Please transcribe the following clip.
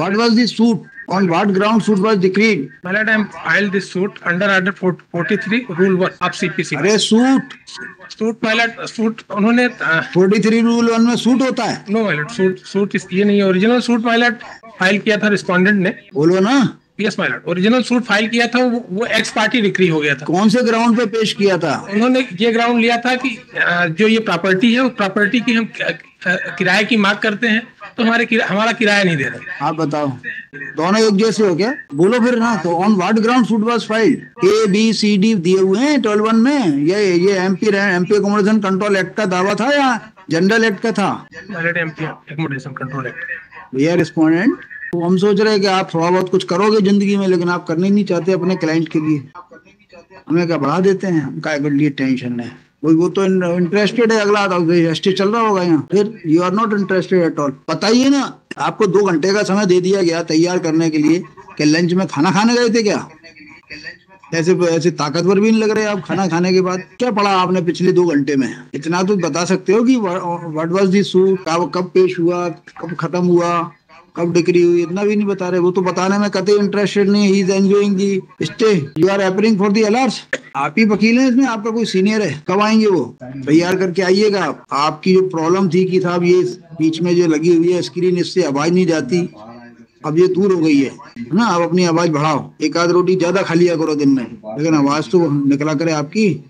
What was the suit? On what ground suit was decreed? My lord, I am filed this suit under order 43 rule 1 of CPC. अरे suit suit my lord, suit उन्होंने forty three rule one में suit होता है? No suit suit इस- ये नहीं है। Original suit my lord file किया था रिस्पोंडेंट ने। बोलो ना। Yes my lord original suit file किया था वो, वो एक्स पार्टी डिक्री हो गया था। कौन से ग्राउंड पे पेश किया था? उन्होंने ये ग्राउंड लिया था कि जो ये प्रॉपर्टी है उस प्रॉपर्टी की हम किराए की मांग करते हैं। तो हमारे किरा, हमारा किराया नहीं दे रहे। आप बताओ। दोनों एक जैसे हो क्या? बोलो फिर ना तो on what ground suit was filed A B C D दिए हुए हैं ट्वेल्व वन में? ये ये MP MP accommodation control act का दावा था या जनरल एक्ट का था. भैया रिस्पोंडेंट तो हम सोच रहे हैं कि आप थोड़ा बहुत कुछ करोगे ज़िंदगी में लेकिन आप करने नहीं चाहते अपने क्लाइंट के लिए। हमें क्या बढ़ा देते हैं? हम काय के लिए टेंशन है। वो वो तो इंटरेस्टेड है, अगला जस्टिस चल रहा होगा यहाँ। फिर you are not interested at all बताइए ना, आपको दो घंटे का समय दे दिया गया तैयार करने के लिए कि लंच में खाना खाने गए थे क्या? ऐसे ऐसे ताकतवर भी नहीं लग रहे आप खाना खाने के बाद? क्या पढ़ा आपने पिछले दो घंटे में? इतना तो बता सकते हो कि व्हाट वाज दी कब कब पेश हुआ? कब खत्म हुआ? कब डिग्री हुई, इतना भी नहीं बता रहे। वो तो बताने में कतई इंटरेस्टेड नहीं ही is enjoying the stay you are appearing for the alerts आप ही वकील हैं इसमें, आपका कोई सीनियर है? कब आएँगे वो? तैयार करके आइएगा आप। आपकी जो प्रॉब्लम थी कि साहब ये बीच में जो लगी हुई है स्क्रीन इससे आवाज़ नहीं जाती। अब ये दूर हो गई है ना? आप अपनी आवाज़ बढ़ाओ। एक आध रोटी ज़्यादा खा लिया करो दिन में। लेकिन आवाज़ तो निकला करे आपकी।